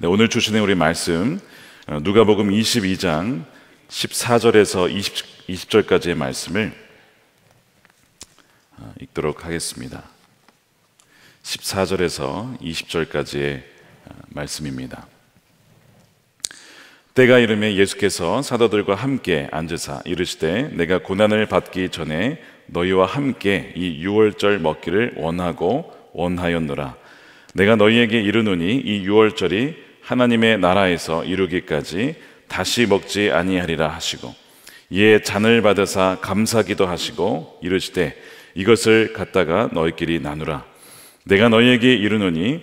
네, 오늘 주시는 우리 말씀 어, 누가복음 22장 14절에서 20, 20절까지의 말씀을 어, 읽도록 하겠습니다. 14절에서 20절까지의 어, 말씀입니다. 때가 이름에 예수께서 사도들과 함께 앉으사 이르시되 내가 고난을 받기 전에 너희와 함께 이 유월절 먹기를 원하고 원하였노라 내가 너희에게 이르노니 이 유월절이 하나님의 나라에서 이루기까지 다시 먹지 아니하리라 하시고 이에 잔을 받으사 감사기도 하시고 이르시되 이것을 갖다가 너희끼리 나누라. 내가 너희에게 이르노니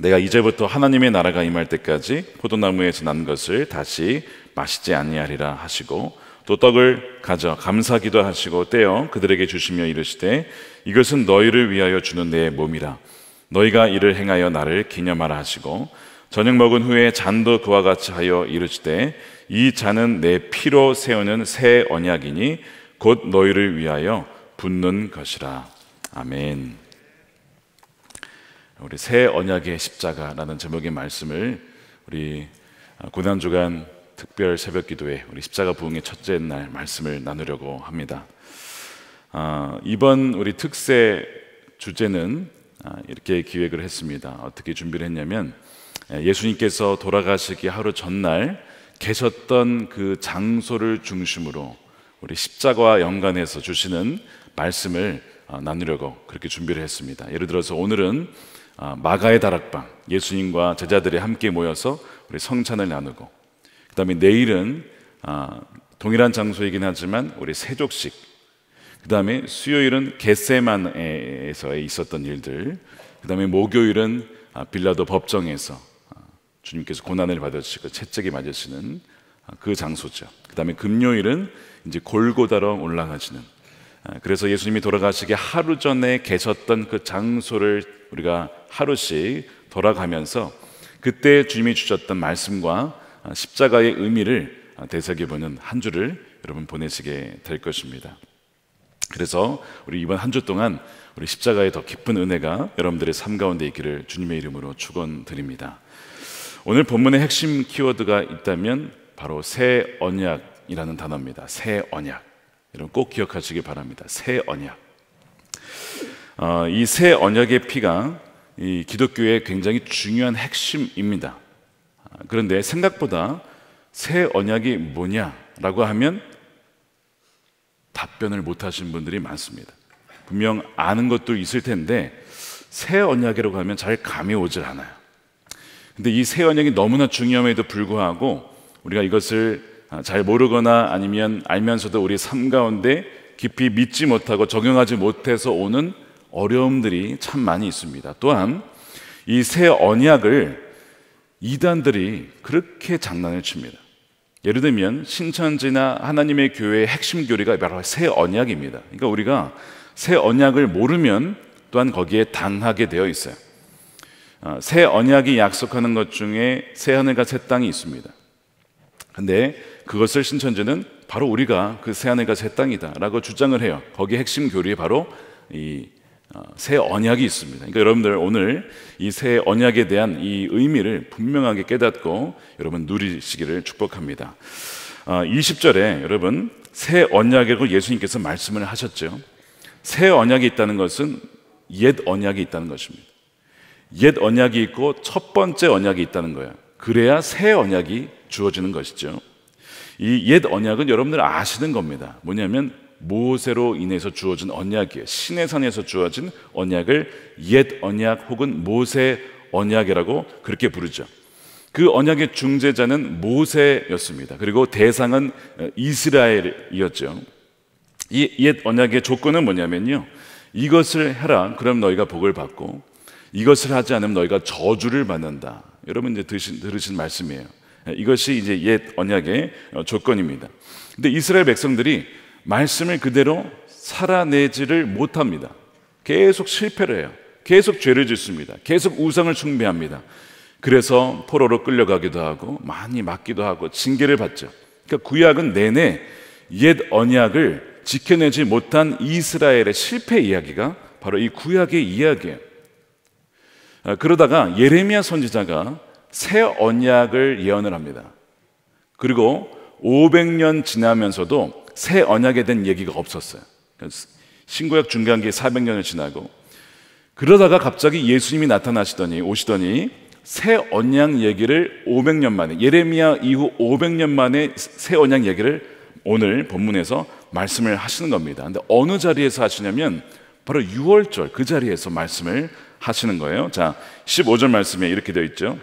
내가 이제부터 하나님의 나라가 임할 때까지 포도나무에서 난 것을 다시 마시지 아니하리라 하시고 또 떡을 가져 감사기도 하시고 떼어 그들에게 주시며 이르시되 이것은 너희를 위하여 주는 내 몸이라. 너희가 이를 행하여 나를 기념하라 하시고 저녁 먹은 후에 잔도 그와 같이 하여 이르시되 이 잔은 내 피로 세우는 새 언약이니 곧 너희를 위하여 붓는 것이라 아멘. 우리 새 언약의 십자가라는 제목의 말씀을 우리 고난 주간 특별 새벽 기도회 우리 십자가 부흥의 첫째 날 말씀을 나누려고 합니다. 아, 이번 우리 특세 주제는 아, 이렇게 기획을 했습니다. 어떻게 준비를 했냐면 예수님께서 돌아가시기 하루 전날 계셨던 그 장소를 중심으로 우리 십자가와 연관해서 주시는 말씀을 아, 나누려고 그렇게 준비를 했습니다. 예를 들어서 오늘은 아, 마가의 다락방 예수님과 제자들이 함께 모여서 우리 성찬을 나누고 그다음에 내일은 아, 동일한 장소이긴 하지만 우리 세족식 그다음에 수요일은 겟세만에서 있었던 일들 그다음에 목요일은 아, 빌라도 법정에서 주님께서 고난을 받으시고 채찍이 맞으시는 그 장소죠. 그 다음에 금요일은 이제 골고다로 올라가시는 그래서 예수님이 돌아가시기 하루 전에 계셨던 그 장소를 우리가 하루씩 돌아가면서 그때 주님이 주셨던 말씀과 십자가의 의미를 되새겨보는 한 주를 여러분 보내시게 될 것입니다. 그래서 우리 이번 한 주 동안 우리 십자가의 더 깊은 은혜가 여러분들의 삶 가운데 있기를 주님의 이름으로 축원드립니다. 오늘 본문의 핵심 키워드가 있다면 바로 새 언약이라는 단어입니다. 새 언약. 여러분 꼭 기억하시기 바랍니다. 새 언약. 어, 이새 언약의 피가 이 기독교의 굉장히 중요한 핵심입니다. 그런데 생각보다 새 언약이 뭐냐라고 하면 답변을 못 하신 분들이 많습니다. 분명 아는 것도 있을 텐데 새 언약이라고 하면 잘 감이 오질 않아요. 근데 이새 언약이 너무나 중요함에도 불구하고 우리가 이것을 잘 모르거나 아니면 알면서도 우리 삶 가운데 깊이 믿지 못하고 적용하지 못해서 오는 어려움들이 참 많이 있습니다. 또한 이 새 언약을 이단들이 그렇게 장난을 칩니다. 예를 들면 신천지나 하나님의 교회의 핵심 교리가 바로 새 언약입니다. 그러니까 우리가 새 언약을 모르면 또한 거기에 당하게 되어 있어요. 어, 새 언약이 약속하는 것 중에 새 하늘과 새 땅이 있습니다. 근데 그것을 신천지는 바로 우리가 그 새 하늘과 새 땅이다라고 주장을 해요. 거기 핵심 교리에 바로 이 어, 새 언약이 있습니다. 그러니까 여러분들 오늘 이 새 언약에 대한 이 의미를 분명하게 깨닫고 여러분 누리시기를 축복합니다. 20절에 어, 여러분 새 언약이라고 예수님께서 말씀을 하셨죠. 새 언약이 있다는 것은 옛 언약이 있다는 것입니다. 옛 언약이 있고 첫 번째 언약이 있다는 거예요. 그래야 새 언약이 주어지는 것이죠. 이 옛 언약은 여러분들 아시는 겁니다. 뭐냐면 모세로 인해서 주어진 언약이에요. 신의 산에서 주어진 언약을 옛 언약 혹은 모세 언약이라고 그렇게 부르죠. 그 언약의 중재자는 모세였습니다. 그리고 대상은 이스라엘이었죠. 이 옛 언약의 조건은 뭐냐면요. 이것을 해라. 그럼 너희가 복을 받고 이것을 하지 않으면 너희가 저주를 받는다. 여러분 이제 들으신, 들으신 말씀이에요. 이것이 이제 옛 언약의 조건입니다. 근데 이스라엘 백성들이 말씀을 그대로 살아내지를 못합니다. 계속 실패를 해요. 계속 죄를 짓습니다. 계속 우상을 숭배합니다. 그래서 포로로 끌려가기도 하고 많이 맞기도 하고 징계를 받죠. 그러니까 구약은 내내 옛 언약을 지켜내지 못한 이스라엘의 실패 이야기가 바로 이 구약의 이야기예요. 아, 그러다가 예레미야 선지자가 새 언약을 예언을 합니다. 그리고 500년 지나면서도 새 언약에 대한 얘기가 없었어요. 신구약 중간기 400년을 지나고 그러다가 갑자기 예수님이 나타나시더니 오시더니 새 언약 얘기를 500년 만에 예레미야 이후 500년 만에 새 언약 얘기를 오늘 본문에서 말씀을 하시는 겁니다. 근데 어느 자리에서 하시냐면 바로 6월절 그 자리에서 말씀을 하시는 거예요. 자, 15절 말씀에 이렇게 되어 있죠.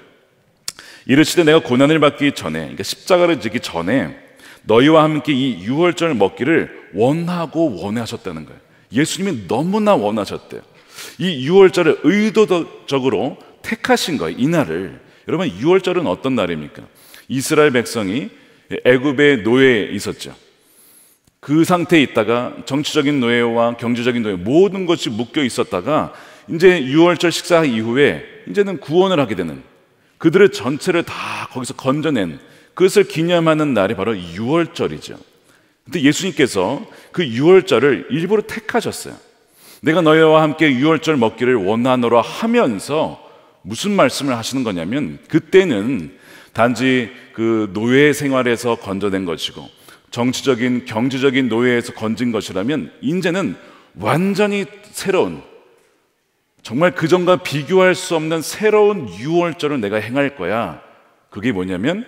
이르시되 내가 고난을 받기 전에 그러니까 십자가를 지기 전에 너희와 함께 이 유월절 먹기를 원하고 원하셨다는 거예요. 예수님이 너무나 원하셨대요. 이 유월절을 의도적으로 택하신 거예요. 이 날을. 여러분 유월절은 어떤 날입니까? 이스라엘 백성이 애굽의 노예에 있었죠. 그 상태에 있다가 정치적인 노예와 경제적인 노예 모든 것이 묶여 있었다가 이제 유월절 식사 이후에 이제는 구원을 하게 되는 그들의 전체를 다 거기서 건져낸 그것을 기념하는 날이 바로 6월절이죠. 근데 예수님께서 그 6월절을 일부러 택하셨어요. 내가 너희와 함께 6월절 먹기를 원하노라 하면서 무슨 말씀을 하시는 거냐면 그때는 단지 그 노예 생활에서 건져낸 것이고 정치적인 경제적인 노예에서 건진 것이라면 이제는 완전히 새로운 정말 그전과 비교할 수 없는 새로운 유월절을 내가 행할 거야. 그게 뭐냐면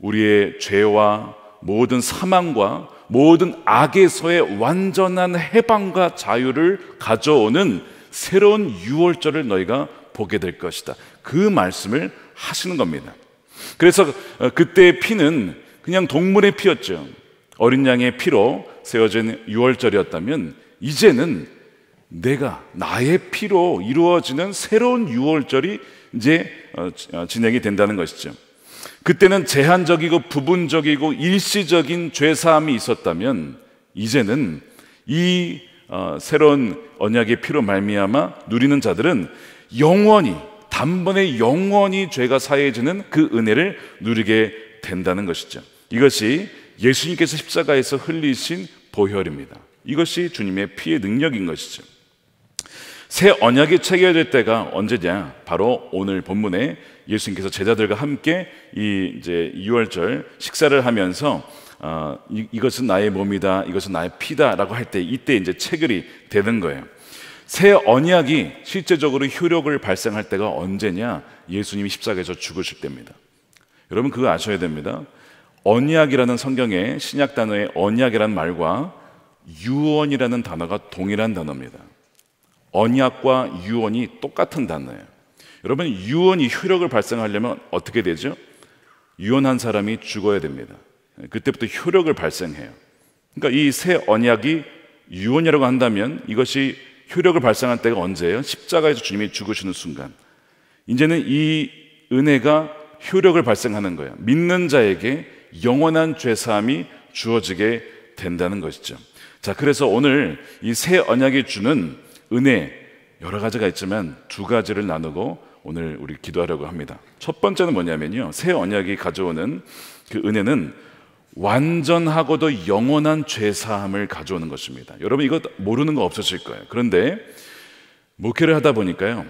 우리의 죄와 모든 사망과 모든 악에서의 완전한 해방과 자유를 가져오는 새로운 유월절을 너희가 보게 될 것이다. 그 말씀을 하시는 겁니다. 그래서 어, 그때의 피는 그냥 동물의 피였죠. 어린 양의 피로 세워진 유월절이었다면 이제는 내가 나의 피로 이루어지는 새로운 유월절이 이제 어, 어, 진행이 된다는 것이죠. 그때는 제한적이고 부분적이고 일시적인 죄 사함이 있었다면 이제는 이 어, 새로운 언약의 피로 말미암아 누리는 자들은 영원히 단번에 영원히 죄가 사해지는 그 은혜를 누리게 된다는 것이죠. 이것이 예수님께서 십자가에서 흘리신 보혈입니다. 이것이 주님의 피의 능력인 것이죠. 새 언약이 체결될 때가 언제냐? 바로 오늘 본문에 예수님께서 제자들과 함께 이 이제 2월절 식사를 하면서 어, 이, 것은 나의 몸이다, 이것은 나의 피다라고 할 때 이때 이제 체결이 되는 거예요. 새 언약이 실제적으로 효력을 발생할 때가 언제냐? 예수님이 십자가에서 죽으실 때입니다. 여러분 그거 아셔야 됩니다. 언약이라는 성경의 신약 단어의 언약이라는 말과 유언이라는 단어가 동일한 단어입니다. 언약과 유언이 똑같은 단어예요. 여러분 유언이 효력을 발생하려면 어떻게 되죠? 유언한 사람이 죽어야 됩니다. 그때부터 효력을 발생해요. 그러니까 이 새 언약이 유언이라고 한다면 이것이 효력을 발생한 때가 언제예요? 십자가에서 주님이 죽으시는 순간. 이제는 이 은혜가 효력을 발생하는 거예요. 믿는 자에게 영원한 죄 사함이 주어지게 된다는 것이죠. 자, 그래서 오늘 이 새 언약이 주는 은혜 여러 가지가 있지만 두 가지를 나누고 오늘 우리 기도하려고 합니다. 첫 번째는 뭐냐면요. 새 언약이 가져오는 그 은혜는 완전하고도 영원한 죄 사함을 가져오는 것입니다. 여러분 이거 모르는 거 없으실 거예요. 그런데 목회를 하다 보니까요.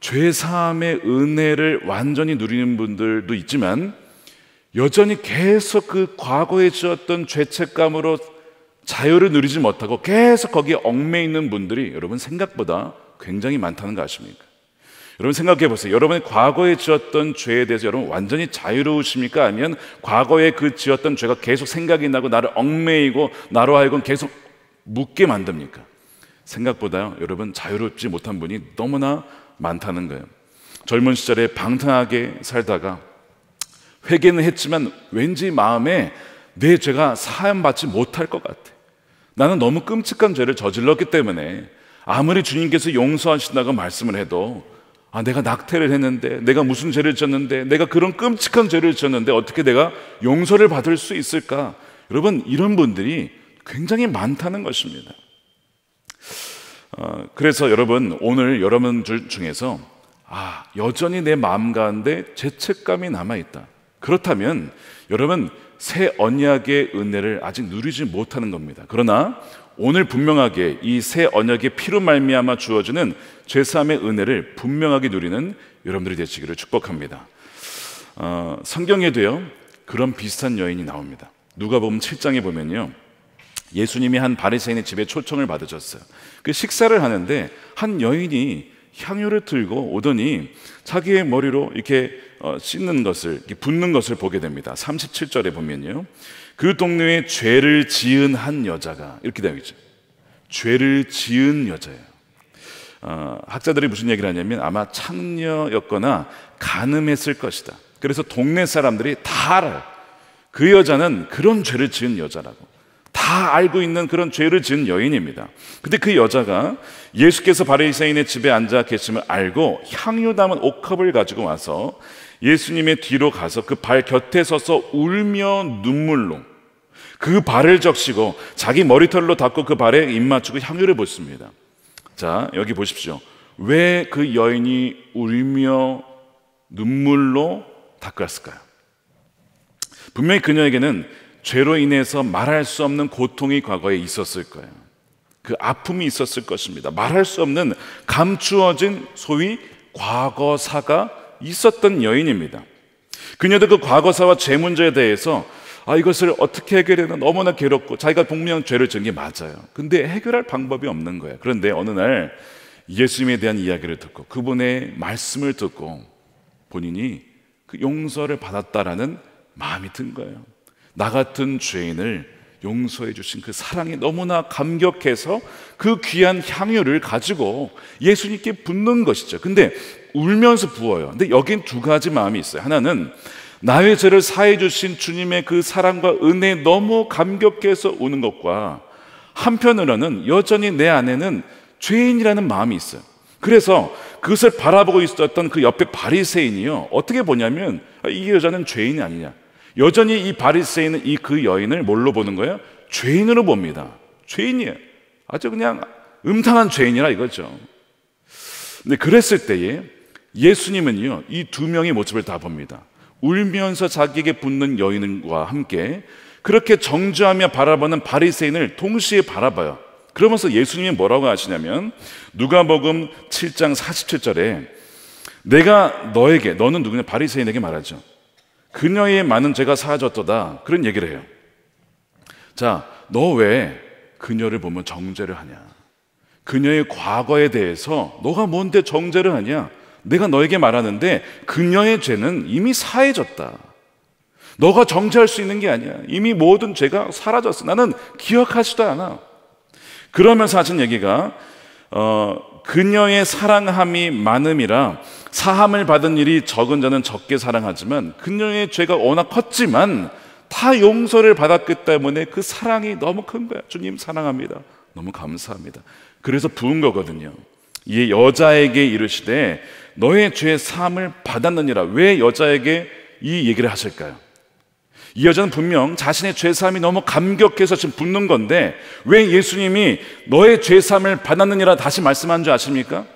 죄 사함의 은혜를 완전히 누리는 분들도 있지만 여전히 계속 그 과거에 지었던 죄책감으로 자유를 누리지 못하고 계속 거기에 얽매 있는 분들이 여러분 생각보다 굉장히 많다는 거 아십니까? 여러분 생각해 보세요. 여러분이 과거에 지었던 죄에 대해서 여러분 완전히 자유로우십니까? 아니면 과거에 그 지었던 죄가 계속 생각이 나고 나를 얽매이고 나로 하여금 계속 묻게 만듭니까? 생각보다요. 여러분 자유롭지 못한 분이 너무나 많다는 거예요. 젊은 시절에 방탕하게 살다가 회개는 했지만 왠지 마음에 내 죄가 사함받지 못할 것 같아. 나는 너무 끔찍한 죄를 저질렀기 때문에 아무리 주님께서 용서하신다고 말씀을 해도 아, 내가 낙태를 했는데, 내가 무슨 죄를 졌는데, 내가 그런 끔찍한 죄를 졌는데 어떻게 내가 용서를 받을 수 있을까? 여러분, 이런 분들이 굉장히 많다는 것입니다. 어, 그래서 여러분, 오늘 여러분들 중에서 아, 여전히 내 마음 가운데 죄책감이 남아있다. 그렇다면 여러분 새 언약의 은혜를 아직 누리지 못하는 겁니다. 그러나 오늘 분명하게 이 새 언약의 피로 말미암아 주어지는 죄사함의 은혜를 분명하게 누리는 여러분들이 되시기를 축복합니다. 어, 성경에도요 그런 비슷한 여인이 나옵니다. 누가 보면 7장에 보면요 예수님이 한 바리새인의 집에 초청을 받으셨어요. 그 식사를 하는데 한 여인이 향유를 들고 오더니 자기의 머리로 이렇게 어, 씻는 것을 이렇게 붓는 것을 보게 됩니다. 37절에 보면요. 그 동네에 죄를 지은 한 여자가 이렇게 되어 있죠. 죄를 지은 여자예요. 어, 학자들이 무슨 얘기를 하냐면 아마 창녀였거나 가늠했을 것이다. 그래서 동네 사람들이 다 알아요. 그 여자는 그런 죄를 지은 여자라고. 다 알고 있는 그런 죄를 지은 여인입니다. 근데 그 여자가 예수께서 바리새인의 집에 앉아 계심을 알고 향유 담은 옥컵을 가지고 와서 예수님의 뒤로 가서 그 발 곁에 서서 울며 눈물로 그 발을 적시고 자기 머리털로 닦고 그 발에 입 맞추고 향유를 붓습니다. 자, 여기 보십시오. 왜 그 여인이 울며 눈물로 닦았을까요? 분명히 그녀에게는 죄로 인해서 말할 수 없는 고통이 과거에 있었을 거예요. 그 아픔이 있었을 것입니다. 말할 수 없는 감추어진 소위 과거사가 있었던 여인입니다. 그녀도 그 과거사와 죄 문제에 대해서 아, 이것을 어떻게 해결해야 너무나 괴롭고 자기가 분명 죄를 지은 게 맞아요. 근데 해결할 방법이 없는 거예요. 그런데 어느 날 예수님에 대한 이야기를 듣고 그분의 말씀을 듣고 본인이 그 용서를 받았다라는 마음이 든 거예요. 나 같은 죄인을 용서해 주신 그 사랑이 너무나 감격해서 그 귀한 향유를 가지고 예수님께 붓는 것이죠. 근데 울면서 부어요. 근데 여긴 두 가지 마음이 있어요. 하나는 나의 죄를 사해 주신 주님의 그 사랑과 은혜에 너무 감격해서 우는 것과 한편으로는 여전히 내 안에는 죄인이라는 마음이 있어요. 그래서 그것을 바라보고 있었던 그 옆에 바리새인이요. 어떻게 보냐면 이 여자는 죄인이 아니냐. 여전히 이 바리새인은 이 그 여인을 뭘로 보는 거예요? 죄인으로 봅니다. 죄인이에요. 아주 그냥 음탕한 죄인이라 이거죠. 근데 그랬을 때에 예수님은요, 이 두 명의 모습을 다 봅니다. 울면서 자기에게 붙는 여인과 함께 그렇게 정주하며 바라보는 바리새인을 동시에 바라봐요. 그러면서 예수님이 뭐라고 하시냐면 누가복음 7장 47절에 내가 너에게 너는 누구냐 바리새인에게 말하죠. 그녀의 많은 죄가 사하졌도다. 그런 얘기를 해요. 자, 너 왜 그녀를 보면 정죄를 하냐? 그녀의 과거에 대해서 너가 뭔데 정죄를 하냐? 내가 너에게 말하는데 그녀의 죄는 이미 사해졌다. 너가 정죄할 수 있는 게 아니야. 이미 모든 죄가 사라졌어. 나는 기억하지도 않아. 그러면서 하신 얘기가 어, 그녀의 사랑함이 많음이라 사함을 받은 일이 적은 자는 적게 사랑하지만 그녀의 죄가 워낙 컸지만 다 용서를 받았기 때문에 그 사랑이 너무 큰 거야. 주님 사랑합니다. 너무 감사합니다. 그래서 부은 거거든요. 이 여자에게 이르시되 너의 죄 사함을 받았느니라. 왜 여자에게 이 얘기를 하실까요? 이 여자는 분명 자신의 죄 사함이 너무 감격해서 지금 붙는 건데 왜 예수님이 너의 죄 사함을 받았느니라 다시 말씀한 줄 아십니까?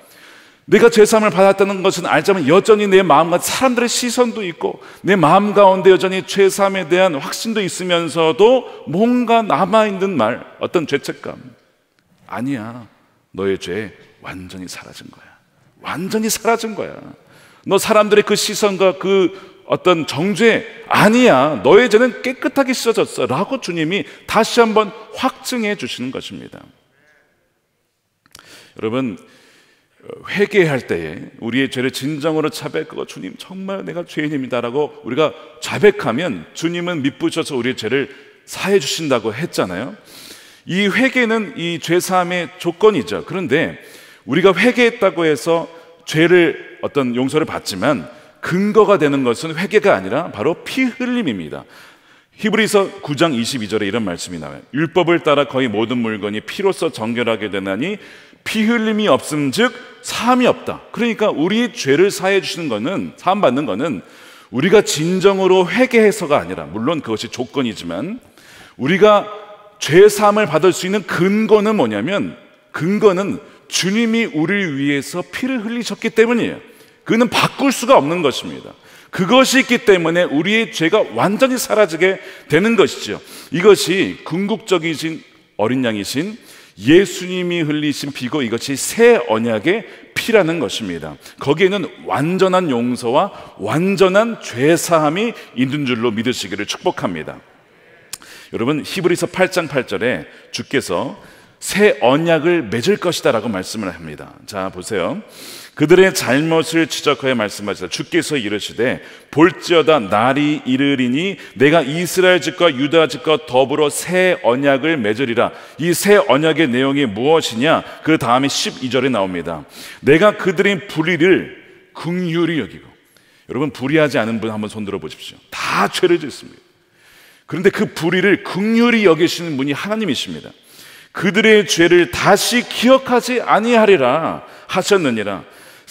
내가 죄사함을 받았다는 것은 알자면 여전히 내 마음과 사람들의 시선도 있고 내 마음 가운데 여전히 죄사함에 대한 확신도 있으면서도 뭔가 남아있는 말 어떤 죄책감. 아니야. 너의 죄 완전히 사라진 거야. 완전히 사라진 거야. 너 사람들의 그 시선과 그 어떤 정죄 아니야 너의 죄는 깨끗하게 씻어졌어 라고 주님이 다시 한번 확증해 주시는 것입니다 여러분 회개할 때에 우리의 죄를 진정으로 자백하고 주님 정말 내가 죄인입니다라고 우리가 자백하면 주님은 믿부셔서 우리의 죄를 사해 주신다고 했잖아요. 이 회개는 이 죄 사함의 조건이죠. 그런데 우리가 회개했다고 해서 죄를 어떤 용서를 받지만 근거가 되는 것은 회개가 아니라 바로 피 흘림입니다. 히브리서 9장 22절에 이런 말씀이 나와요. 율법을 따라 거의 모든 물건이 피로써 정결하게 되나니 피 흘림이 없음즉 사함이 없다. 그러니까 우리 죄를 사해 주시는 것은 사함 받는 것은 우리가 진정으로 회개해서가 아니라 물론 그것이 조건이지만 우리가 죄 사함을 받을 수 있는 근거는 뭐냐면 근거는 주님이 우리를 위해서 피를 흘리셨기 때문이에요. 그는 바꿀 수가 없는 것입니다. 그것이 있기 때문에 우리의 죄가 완전히 사라지게 되는 것이죠. 이것이 궁극적이신 어린 양이신 예수님이 흘리신 피고 이것이 새 언약의 피라는 것입니다. 거기에는 완전한 용서와 완전한 죄 사함이 있는 줄로 믿으시기를 축복합니다. 여러분 히브리서 8장 8절에 주께서 새 언약을 맺을 것이다라고 말씀을 합니다. 자, 보세요. 그들의 잘못을 지적하여 말씀하시다. 주께서 이르시되 볼지어다 날이 이르리니 내가 이스라엘 집과 유다 집과 더불어 새 언약을 맺으리라. 이 새 언약의 내용이 무엇이냐? 그 다음에 12절에 나옵니다. 내가 그들의 불의를 긍휼히 여기고 여러분 불의하지 않은 분 한번 손들어 보십시오. 다 죄를 짓습니다. 그런데 그 불의를 긍휼히 여기시는 분이 하나님이십니다. 그들의 죄를 다시 기억하지 아니하리라 하셨느니라.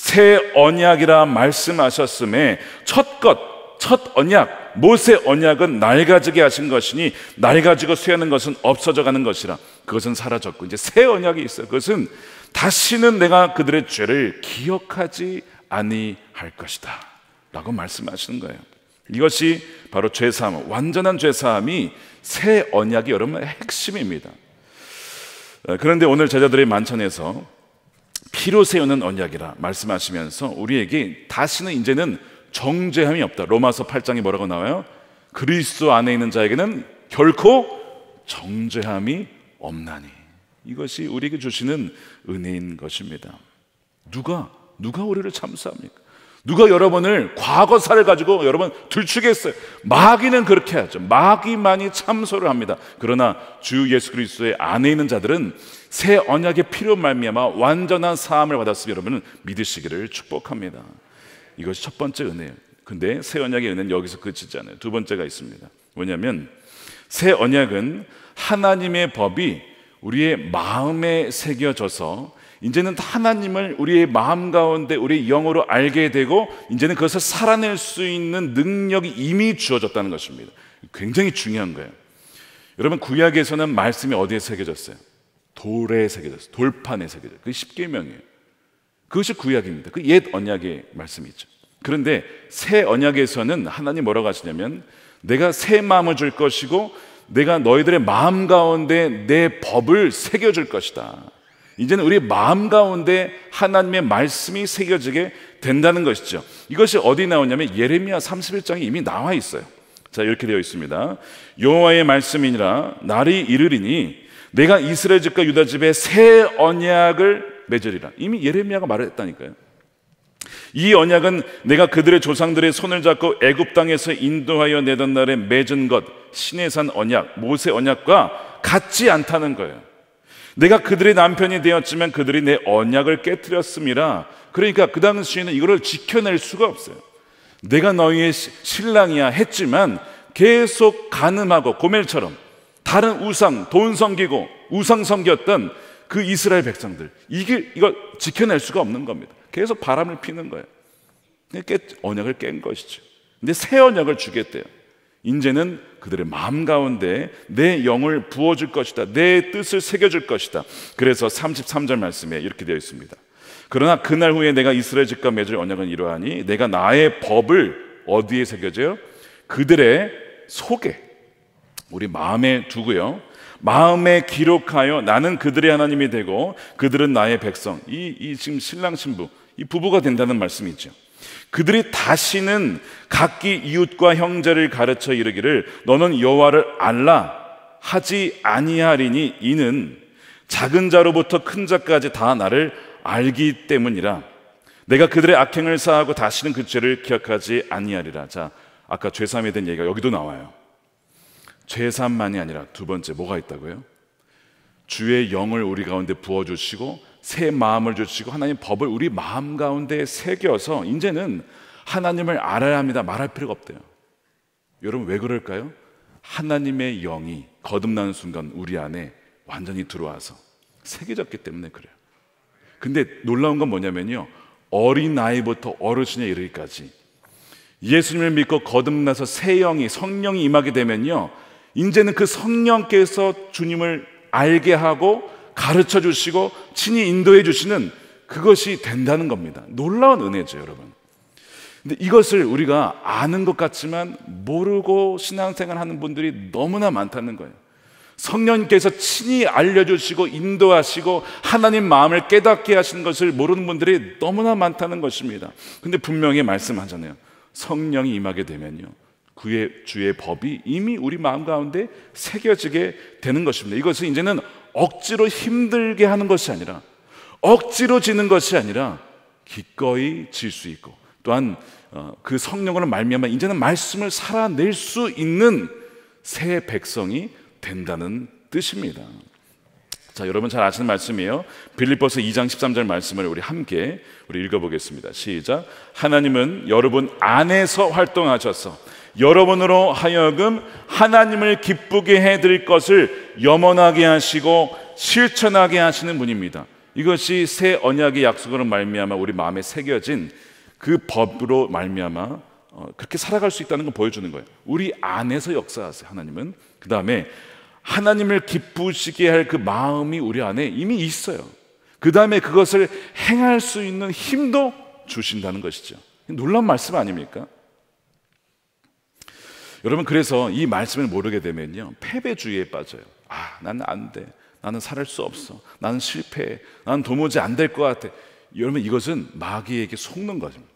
새 언약이라 말씀하셨음에 첫 것, 첫 언약, 모세 언약은 낡아지게 하신 것이니 낡아지고 쇠하는 것은 없어져 가는 것이라. 그것은 사라졌고 이제 새 언약이 있어요. 그것은 다시는 내가 그들의 죄를 기억하지 아니할 것이다. 라고 말씀하시는 거예요. 이것이 바로 죄사함, 완전한 죄사함이 새 언약이 여러분의 핵심입니다. 어, 그런데 오늘 제자들의 만찬에서 피로 세우는 언약이라 말씀하시면서 우리에게 다시는 이제는 정죄함이 없다. 로마서 8장에 뭐라고 나와요? 그리스도 안에 있는 자에게는 결코 정죄함이 없나니. 이것이 우리에게 주시는 은혜인 것입니다. 누가 누가 우리를 참수합니까? 누가 여러분을 과거사를 가지고 여러분 들추겠어요? 마귀는 그렇게 하죠. 마귀만이 참소를 합니다. 그러나 주 예수 그리스도의 안에 있는 자들은 새 언약의 피로 말미암아 완전한 사함을 받았으며 여러분은 믿으시기를 축복합니다. 이것이 첫 번째 은혜예요. 근데 새 언약의 은혜는 여기서 그치지 않아요. 두 번째가 있습니다. 뭐냐면 새 언약은 하나님의 법이 우리의 마음에 새겨져서 이제는 하나님을 우리의 마음 가운데 우리의 영으로 알게 되고 이제는 그것을 살아낼 수 있는 능력이 이미 주어졌다는 것입니다. 굉장히 중요한 거예요. 여러분 구약에서는 말씀이 어디에 새겨졌어요? 돌에 새겨졌어요. 돌판에 새겨졌어요. 그게 십계명이에요. 그것이 구약입니다. 그 옛 언약의 말씀이죠. 그런데 새 언약에서는 하나님 뭐라고 하시냐면 내가 새 마음을 줄 것이고 내가 너희들의 마음 가운데 내 법을 새겨 줄 것이다. 이제는 우리 마음 가운데 하나님의 말씀이 새겨지게 된다는 것이죠. 이것이 어디 나오냐면 예레미야 31장에 이미 나와 있어요. 자, 이렇게 되어 있습니다. 여호와의 말씀이니라 날이 이르리니 내가 이스라엘 집과 유다 집에 새 언약을 맺으리라. 이미 예레미야가 말했다니까요. 이 언약은 내가 그들의 조상들의 손을 잡고 애굽 땅에서 인도하여 내던 날에 맺은 것 신의 산 언약 모세 언약과 같지 않다는 거예요. 내가 그들의 남편이 되었지만 그들이 내 언약을 깨뜨렸음이라. 그러니까 그 당시에는 이거를 지켜낼 수가 없어요. 내가 너희의 신랑이야 했지만 계속 가늠하고 고멜처럼 다른 우상, 돈 섬기고 우상 섬겼던 그 이스라엘 백성들. 이게 이거 지켜낼 수가 없는 겁니다. 계속 바람을 피는 거예요. 깨, 언약을 깬 것이죠. 근데 새 언약을 주겠대요. 이제는 그들의 마음 가운데 내 영을 부어줄 것이다. 내 뜻을 새겨줄 것이다. 그래서 33절 말씀에 이렇게 되어 있습니다. 그러나 그날 후에 내가 이스라엘 집과 맺을 언약은 이러하니 내가 나의 법을 어디에 새겨져요? 그들의 속에 우리 마음에 두고요. 마음에 기록하여 나는 그들의 하나님이 되고 그들은 나의 백성. 이, 이 지금 신랑 신부 이 부부가 된다는 말씀이죠. 그들이 다시는 각기 이웃과 형제를 가르쳐 이르기를 너는 여호와를 알라 하지 아니하리니 이는 작은 자로부터 큰 자까지 다 나를 알기 때문이라 내가 그들의 악행을 사하고 다시는 그 죄를 기억하지 아니하리라 자 아까 죄삼에 대한 얘기가 여기도 나와요 죄삼만이 아니라 두 번째 뭐가 있다고요? 주의 영을 우리 가운데 부어 주시고 새 마음을 주시고 하나님 법을 우리 마음 가운데 새겨서 이제는 하나님을 알아야 합니다. 말할 필요가 없대요. 여러분 왜 그럴까요? 하나님의 영이 거듭나는 순간 우리 안에 완전히 들어와서 새겨졌기 때문에 그래요. 근데 놀라운 건 뭐냐면요. 어린 나이부터 어르신에 이르기까지 예수님을 믿고 거듭나서 새 영이 성령이 임하게 되면요. 이제는 그 성령께서 주님을 알게 하고 가르쳐 주시고 친히 인도해 주시는 그것이 된다는 겁니다. 놀라운 은혜죠, 여러분. 근데 이것을 우리가 아는 것 같지만 모르고 신앙생활 하는 분들이 너무나 많다는 거예요. 성령님께서 친히 알려주시고 인도하시고 하나님 마음을 깨닫게 하시는 것을 모르는 분들이 너무나 많다는 것입니다. 근데 분명히 말씀하잖아요. 성령이 임하게 되면요. 그의 주의 법이 이미 우리 마음 가운데 새겨지게 되는 것입니다. 이것은 이제는 억지로 힘들게 하는 것이 아니라 억지로 지는 것이 아니라 기꺼이 질 수 있고 또한 어, 그 성령으로 말미암아 이제는 말씀을 살아낼 수 있는 새 백성이 된다는 뜻입니다. 자, 여러분 잘 아시는 말씀이에요. 빌립보서 2장 13절 말씀을 우리 함께 우리 읽어 보겠습니다. 시작. 하나님은 여러분 안에서 활동하셔서 여러분으로 하여금 하나님을 기쁘게 해 드릴 것을 염원하게 하시고 실천하게 하시는 분입니다. 이것이 새 언약의 약속으로 말미암아 우리 마음에 새겨진 그 법으로 말미암아 어, 그렇게 살아갈 수 있다는 걸 보여주는 거예요. 우리 안에서 역사하세요. 하나님은 그 다음에 하나님을 기쁘시게 할 그 마음이 우리 안에 이미 있어요. 그 다음에 그것을 행할 수 있는 힘도 주신다는 것이죠. 놀란 말씀 아닙니까? 여러분, 그래서 이 말씀을 모르게 되면요, 패배주의에 빠져요. 아, 나는 안 돼. 나는 살을 수 없어. 나는 실패해. 나는 도무지 안 될 것 같아. 여러분, 이것은 마귀에게 속는 것입니다.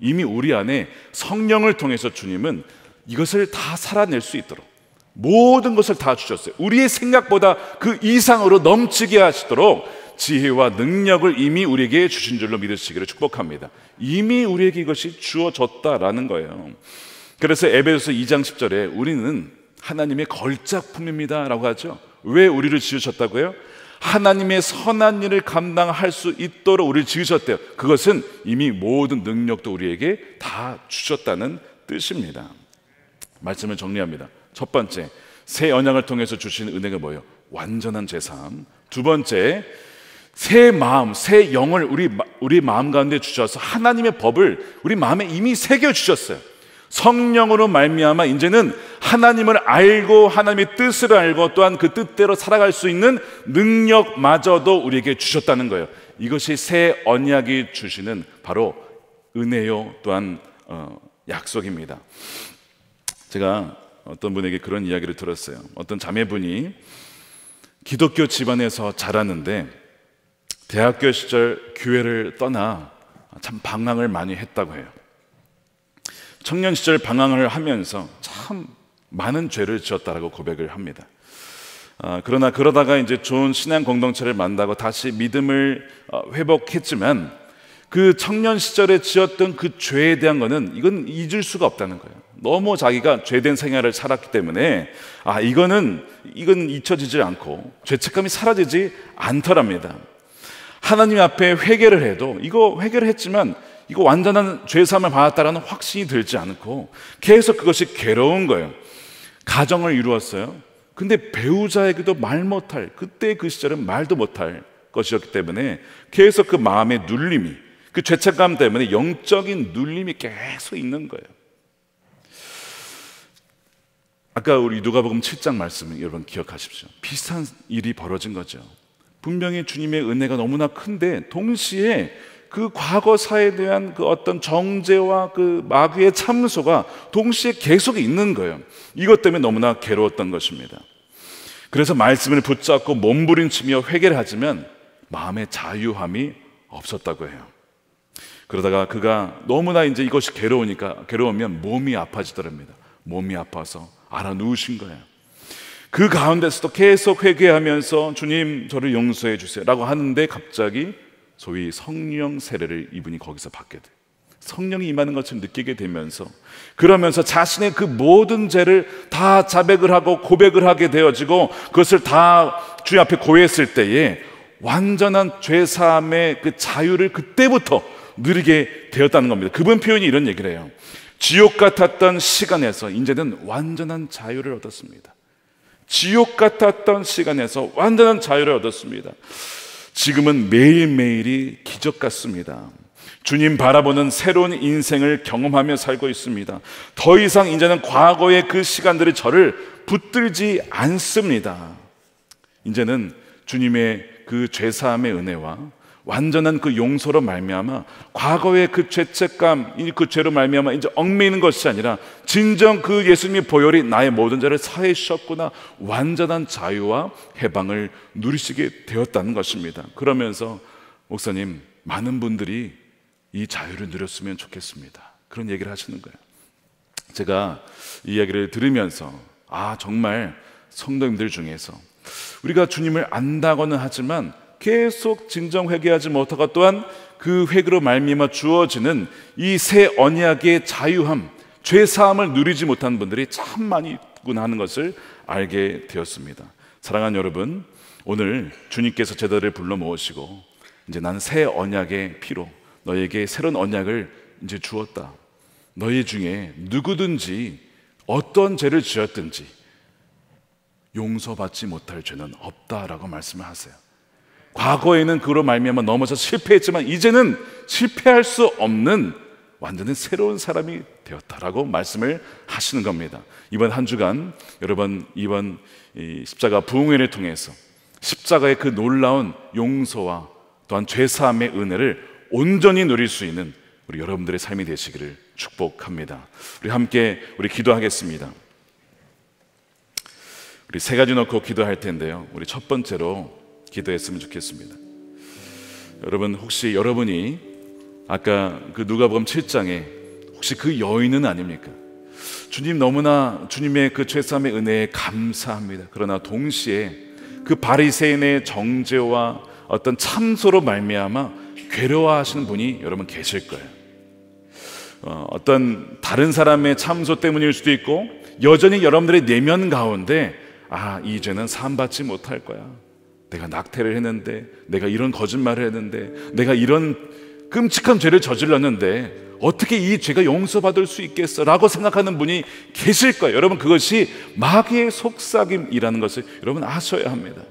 이미 우리 안에 성령을 통해서 주님은 이것을 다 살아낼 수 있도록 모든 것을 다 주셨어요. 우리의 생각보다 그 이상으로 넘치게 하시도록 지혜와 능력을 이미 우리에게 주신 줄로 믿으시기를 축복합니다. 이미 우리에게 이것이 주어졌다라는 거예요. 그래서 에베소서 2장 10절에 우리는 하나님의 걸작품입니다라고 하죠. 왜 우리를 지으셨다고요? 하나님의 선한 일을 감당할 수 있도록 우리를 지으셨대요. 그것은 이미 모든 능력도 우리에게 다 주셨다는 뜻입니다. 말씀을 정리합니다. 첫 번째, 새 언약을 통해서 주신 은혜가 뭐예요? 완전한 제삼. 두 번째, 새 마음, 새 영을 우리 우리 마음 가운데 주셔서 하나님의 법을 우리 마음에 이미 새겨 주셨어요. 성령으로 말미암아 이제는 하나님을 알고 하나님의 뜻을 알고 또한 그 뜻대로 살아갈 수 있는 능력마저도 우리에게 주셨다는 거예요. 이것이 새 언약이 주시는 바로 은혜요 또한 어, 약속입니다. 제가 어떤 분에게 그런 이야기를 들었어요. 어떤 자매분이 기독교 집안에서 자랐는데 대학교 시절 교회를 떠나 참 방황을 많이 했다고 해요. 청년 시절 방황을 하면서 참 많은 죄를 지었다라고 고백을 합니다. 아, 그러나 그러다가 이제 좋은 신앙 공동체를 만나고 다시 믿음을 어, 회복했지만 그 청년 시절에 지었던 그 죄에 대한 거는 이건 잊을 수가 없다는 거예요. 너무 자기가 죄된 생활을 살았기 때문에 아 이거는 이건 잊혀지지 않고 죄책감이 사라지지 않더랍니다. 하나님 앞에 회개를 해도 이거 회개를 했지만 이거 완전한 죄사함을 받았다라는 확신이 들지 않고 계속 그것이 괴로운 거예요. 가정을 이루었어요. 근데 배우자에게도 말 못할 그때 그 시절은 말도 못할 것이었기 때문에 계속 그 마음의 눌림이 그 죄책감 때문에 영적인 눌림이 계속 있는 거예요. 아까 우리 누가복음 7장 말씀 여러분 기억하십시오. 비슷한 일이 벌어진 거죠. 분명히 주님의 은혜가 너무나 큰데 동시에 그 과거사에 대한 그 어떤 정죄와 그 마귀의 참소가 동시에 계속 있는 거예요. 이것 때문에 너무나 괴로웠던 것입니다. 그래서 말씀을 붙잡고 몸부림치며 회개를 하지만 마음의 자유함이 없었다고 해요. 그러다가 그가 너무나 이제 이것이 괴로우니까 괴로우면 몸이 아파지더랍니다. 몸이 아파서 알아 누우신 거예요. 그 가운데서도 계속 회개하면서 주님 저를 용서해 주세요라고 하는데 갑자기 소위 성령 세례를 이분이 거기서 받게 돼. 성령이 임하는 것을 느끼게 되면서 그러면서 자신의 그 모든 죄를 다 자백을 하고 고백을 하게 되어지고 그것을 다 주님 앞에 고했을 때에 완전한 죄 사함의 그 자유를 그때부터 누리게 되었다는 겁니다. 그분 표현이 이런 얘기를 해요. 지옥 같았던 시간에서 이제는 완전한 자유를 얻었습니다. 지옥 같았던 시간에서 완전한 자유를 얻었습니다. 지금은 매일매일이 기적 같습니다. 주님 바라보는 새로운 인생을 경험하며 살고 있습니다. 더 이상 이제는 과거의 그 시간들이 저를 붙들지 않습니다. 이제는 주님의 그 죄사함의 은혜와 완전한 그 용서로 말미암아 과거의 그 죄책감, 그 죄로 말미암아 이제 얽매이는 것이 아니라 진정 그 예수님의 보혈이 나의 모든 죄를 사해 주셨구나 완전한 자유와 해방을 누리시게 되었다는 것입니다. 그러면서 목사님 많은 분들이 이 자유를 누렸으면 좋겠습니다. 그런 얘기를 하시는 거예요. 제가 이 이야기를 들으면서 아 정말 성도님들 중에서 우리가 주님을 안다고는 하지만 계속 진정 회개하지 못하고 또한 그 회개로 말미암아 주어지는 이 새 언약의 자유함, 죄 사함을 누리지 못한 분들이 참 많이 있구나 하는 것을 알게 되었습니다. 사랑하는 여러분, 오늘 주님께서 제자들을 불러 모으시고 이제 나는 새 언약의 피로 너에게 새로운 언약을 이제 주었다. 너희 중에 누구든지 어떤 죄를 지었든지 용서받지 못할 죄는 없다라고 말씀을 하세요. 과거에는 그로 말미암아 넘어져 실패했지만 이제는 실패할 수 없는 완전히 새로운 사람이 되었다라고 말씀을 하시는 겁니다. 이번 한 주간 여러분 이번 십자가 부흥회를 통해서 십자가의 그 놀라운 용서와 또한 죄 사함의 은혜를 온전히 누릴 수 있는 우리 여러분들의 삶이 되시기를 축복합니다. 우리 함께 우리 기도하겠습니다. 우리 세 가지 놓고 기도할 텐데요. 우리 첫 번째로 기도했으면 좋겠습니다. 여러분 혹시 여러분이 아까 그 누가복음 7장에 혹시 그 여인은 아닙니까? 주님 너무나 주님의 그 죄사함의 은혜에 감사합니다. 그러나 동시에 그 바리새인의 정죄와 어떤 참소로 말미암아 괴로워하시는 분이 여러분 계실 거예요. 어, 어떤 다른 사람의 참소 때문일 수도 있고 여전히 여러분들의 내면 가운데 아, 이 죄는 사함받지 못할 거야. 내가 낙태를 했는데, 내가 이런 거짓말을 했는데, 내가 이런 끔찍한 죄를 저질렀는데, 어떻게 이 죄가 용서받을 수 있겠어? 라고 생각하는 분이 계실 거예요. 여러분, 그것이 마귀의 속삭임이라는 것을 여러분 아셔야 합니다.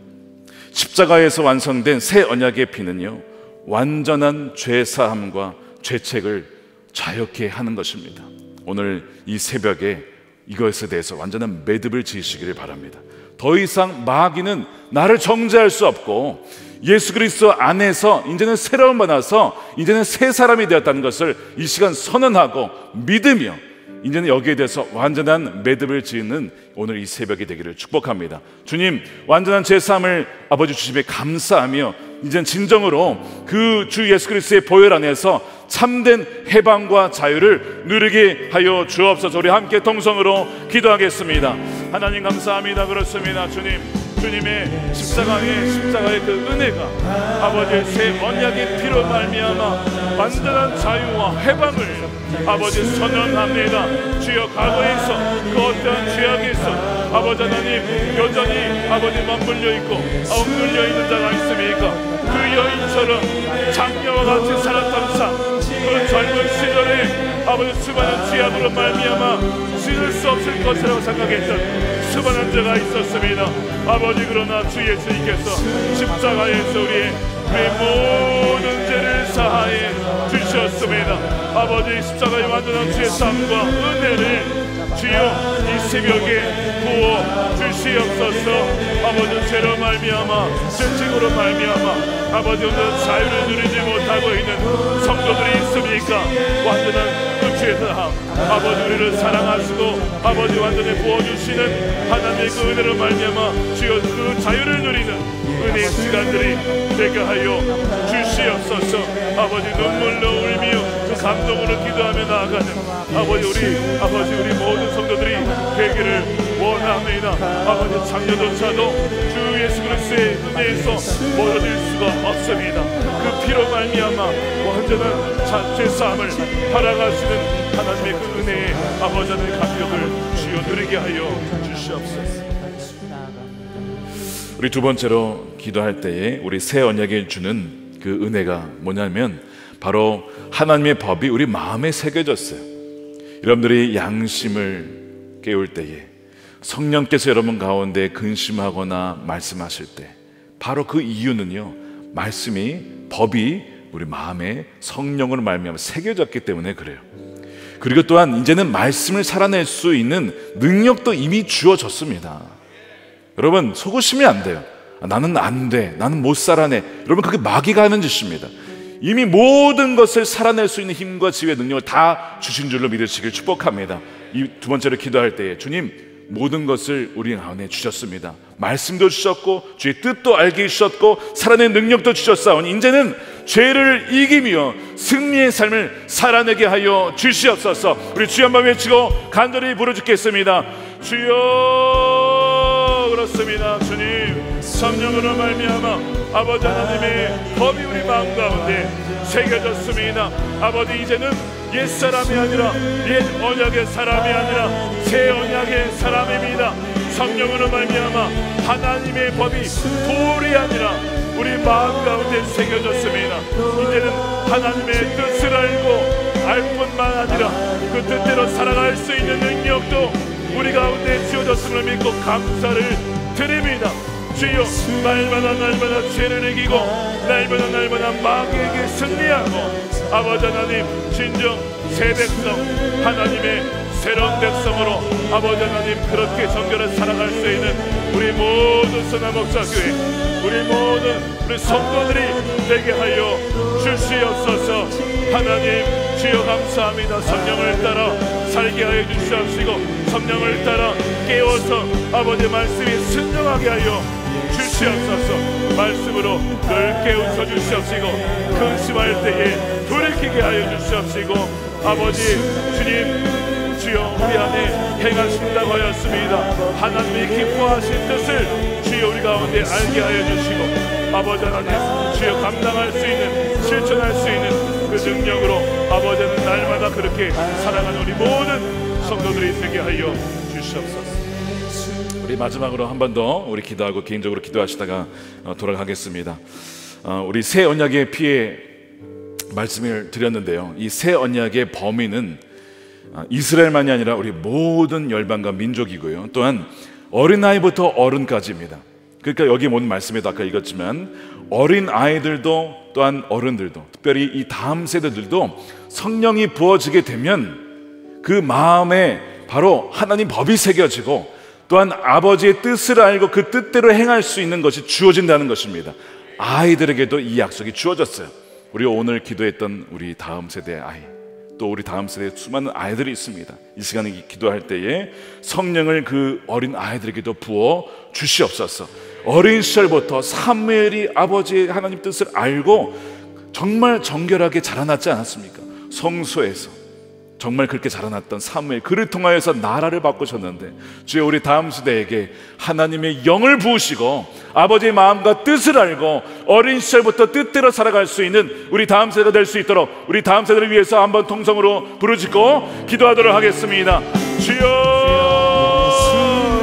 십자가에서 완성된 새 언약의 피는요, 완전한 죄사함과 죄책을 자유케 하는 것입니다. 오늘 이 새벽에 이것에 대해서 완전한 매듭을 지으시기를 바랍니다. 더 이상 마귀는 나를 정죄할 수 없고 예수 그리스도 안에서 이제는 새로운 만나서 이제는 새 사람이 되었다는 것을 이 시간 선언하고 믿으며 이제는 여기에 대해서 완전한 매듭을 지는 오늘 이 새벽이 되기를 축복합니다. 주님, 완전한 제 삶을 아버지 주심에 감사하며 이제 진정으로 그 주 예수 그리스도의 보혈 안에서 참된 해방과 자유를 누리게 하여 주옵소서. 우리 함께 통성으로 기도하겠습니다. 하나님 감사합니다. 그렇습니다. 주님. 주님의 십자가의 십자가의 그 은혜가 아버지의 새 언약의 피로 말미암아 완전한 자유와 해방을 아버지 선언합니다. 주여 과거에서 그 어떠한 죄악에서 아버지 하나님 여전히 아버지 맞물려 있고 억눌려 있는 자가 있습니까? 그 여인처럼 장녀와 같이 살았던 삶그 젊은 시절에 아버지 수많은 죄악으로 말미암아 지을 수 없을 것이라고 생각했던 수많은 자가 있었습니다. 아버지 그러나 주 예수님께서 십자가에서 우리의 우리 모든 죄를 사하여 주셨습니다. 아버지 십자가의 완전한 죄 삶과 은혜를 주여 이 새벽에 부어 주시옵소서. 아버지 죄로 말미암아 죄책으로 말미암아 아버지 오늘 자유를 누리지 못하고 있는 성도들이 있습니까? 완전한 그 죄사함. 아버지 우리를 사랑하시고 아버지 완전히 부어주시는 하나님의 그 은혜로 말미암아 주여 그 자유를 누리는 은혜의 시간들이 되게 하여 주시옵소서. 아버지 눈물로 울며 그 감동으로 기도하며 나아가는 아버지 우리 아버지 우리 모든 성도들이 되기를 원합니다. 아버지 장녀조차도 주 예수 그리스도의 은혜에서 멀어질 수가 없습니다. 그 피로 말미암아 완전한 죄사함을 팔아가시는 하나님의 그 은혜의 아버지 하나님의 감격을 주여 누리게 하여 주시옵소서. 우리 두 번째로 기도할 때에 우리 새 언약에 주는 그 은혜가 뭐냐면 바로 하나님의 법이 우리 마음에 새겨졌어요. 여러분들이 양심을 깨울 때에 성령께서 여러분 가운데 근심하거나 말씀하실 때 바로 그 이유는요. 말씀이 법이 우리 마음에 성령으로 말미암아 새겨졌기 때문에 그래요. 그리고 또한 이제는 말씀을 살아낼 수 있는 능력도 이미 주어졌습니다. 여러분 속으시면 안 돼요. 나는 안 돼. 나는 못 살아내. 여러분, 그게 마귀가 하는 짓입니다. 이미 모든 것을 살아낼 수 있는 힘과 지혜, 능력을 다 주신 줄로 믿으시길 축복합니다. 이 두 번째로 기도할 때에 주님, 모든 것을 우리 가운데 주셨습니다. 말씀도 주셨고 주의 뜻도 알게 해주셨고 살아낸 능력도 주셨사오니 이제는 죄를 이기며 승리의 삶을 살아내게 하여 주시옵소서. 우리 주여 한번 외치고 간절히 부르짖겠습니다. 주여 그렇습니다. 주님 성령으로 말미암아 아버지 하나님의 법이 우리 마음 가운데 새겨졌습니다. 아버지 이제는 옛 사람이 아니라 옛 언약의 사람이 아니라 새 언약의 사람입니다. 성령으로 말미암아 하나님의 법이 돌이 아니라 우리 마음 가운데 새겨졌습니다. 이제는 하나님의 뜻을 알고 알 뿐만 아니라 그 뜻대로 살아갈 수 있는 능력도 우리 가운데 주어졌음을 믿고 감사를 드립니다. 주여 날마다 날마다 죄를 이기고 날마다 날마다 마귀에게 승리하고 아버지 하나님 진정 새 백성 하나님의 새로운 백성으로 아버지 하나님 그렇게 정결을 살아갈 수 있는 우리 모든 선한 목사교회 우리 모든 우리 성도들이 되게 하여 주시옵소서. 하나님 주여 감사합니다. 성령을 따라 살게 하여 주시옵시고 성령을 따라 깨워서 아버지 말씀에 순종하게 하여 주시옵소서. 말씀으로 늘 깨우쳐 주시옵시고 근심할 때에 돌이키게 하여 주시옵시고 아버지 주님 주여 우리 안에 행하신다고 하였습니다. 하나님이 기뻐하신 뜻을 주여 우리 가운데 알게 하여 주시고 아버지 하나님 주여 감당할 수 있는 실천할 수 있는 그 능력으로 아버지는 날마다 그렇게 살아가는 우리 모든 성도들이 되게 하여 주시옵소서 마지막으로 한 번 더 우리 기도하고 개인적으로 기도하시다가 어, 돌아가겠습니다. 어, 우리 새 언약의 피해 말씀을 드렸는데요. 이 새 언약의 범위는 어, 이스라엘만이 아니라 우리 모든 열방과 민족이고요. 또한 어린아이부터 어른까지입니다. 그러니까 여기 본 말씀에도 아까 읽었지만 어린 아이들도 또한 어른들도 특별히 이 다음 세대들도 성령이 부어지게 되면 그 마음에 바로 하나님 법이 새겨지고 또한 아버지의 뜻을 알고 그 뜻대로 행할 수 있는 것이 주어진다는 것입니다. 아이들에게도 이 약속이 주어졌어요. 우리 오늘 기도했던 우리 다음 세대의 아이, 또 우리 다음 세대의 수많은 아이들이 있습니다. 이 시간에 기도할 때에 성령을 그 어린 아이들에게도 부어 주시옵소서. 어린 시절부터 사무엘이 아버지의 하나님 뜻을 알고 정말 정결하게 자라났지 않았습니까? 성소에서 정말 그렇게 자라났던 사무엘 그를 통하여서 나라를 바꾸셨는데 주여 우리 다음 세대에게 하나님의 영을 부으시고 아버지의 마음과 뜻을 알고 어린 시절부터 뜻대로 살아갈 수 있는 우리 다음 세대가 될 수 있도록 우리 다음 세대를 위해서 한번 통성으로 부르짖고 기도하도록 하겠습니다. 주여!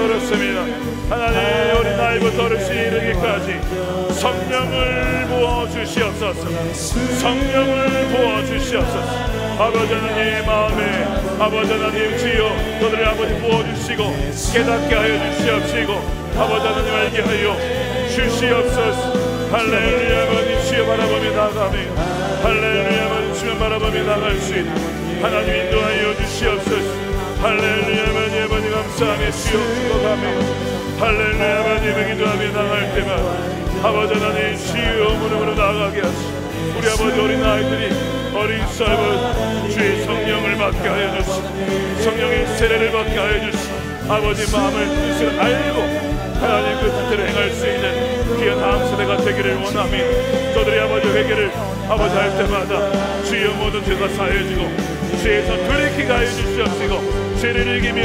그렇습니다. 하나님 우리 나이부터 어르신 이르기까지 성령을 부어 주시옵소서. 성령을 부어 주시옵소서 아버지 하나님 마음에 아버지 하나님 주여 너들의 아버지 부어주시고 깨닫게 하여 주시옵시고 아버지 하나님 알게 하여 주시옵소서. 할렐루야 아버님 주여 바라보며 나가며 할렐루야 아버님 주여 바라보며 나갈 수 있는 하나님 인도하여 주시옵소서. 할렐루야 아버님 아버님 감사하며 주여 죽어가며 할렐루야 아버님 기도하며 나갈 때마다 아버지 하나님 주여 무릎으로 나가게 하시고 우리 아버지 어린 아이들이 어린 삶은 주의 성령을 받게 하여 주시고 성령의 세례를 받게 하여 주시고 아버지 마음을 뜻을 알고 하나님 그 뜻대로 행할 수 있는 귀한 다음 세대가 되기를 원하며 저들의 아버지 회개를 아버지 할 때마다 주의 모든 죄가 사해지고 죄에서 돌이키게 하여 주시옵시고 죄를 이기며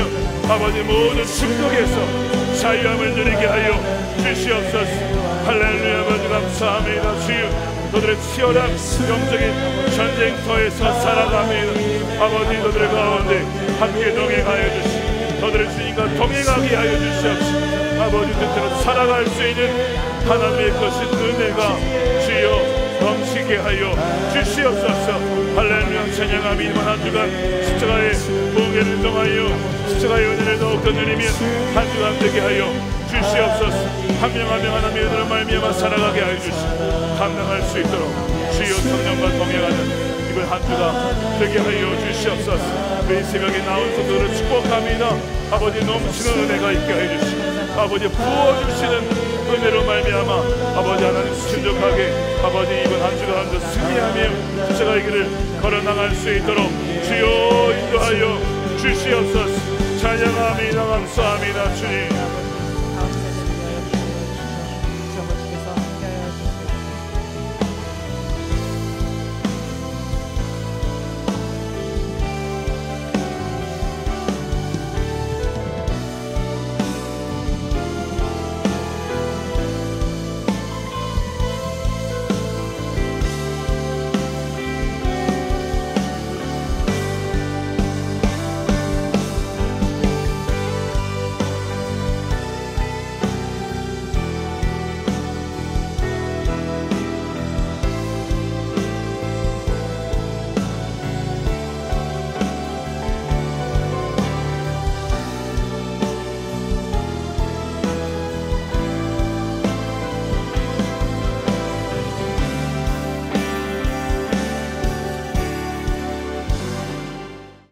아버지 모든 중독에서 자유함을 누리게 하여 주시옵소서. 할렐루야 아버지 감사합니다. 주여 너들의 치열한 영적인 전쟁터에서 살아가며 아버지 너들 가운데 함께 동행하여 주시고 너들의 주님과 동행하게 하여 주시옵시고 아버지 뜻대로 살아갈 수 있는 하나님의 것인 은혜가 주여 넘치게 하여 주시옵소서. 할렐루야. 찬양함 이번 한 주간 십자가의 무게를 통하여 십자가의 은혜를 더욱더 누리며 한 주간 되게 하여 주시옵소서. 한 명 한 명 하나님의 은혜로 말미암아 살아가게 하여 주시고 감당할 수 있도록 주여 성령과 동행하는 이번 한 주가 되게 하여 주시옵소서. 우리 새벽에 나온 성도를 축복합니다. 아버지 넘치는 은혜가 있게 하여 주시고 아버지 부어주시는 은혜로 말미암아 아버지 하나님 순종하게 아버지 이번 한 주가 한주 승리하며 십자가의 길을 걸어나갈 수 있도록 주여 인도하여 주시옵소서. 찬양합니다. 감사합니다. 주님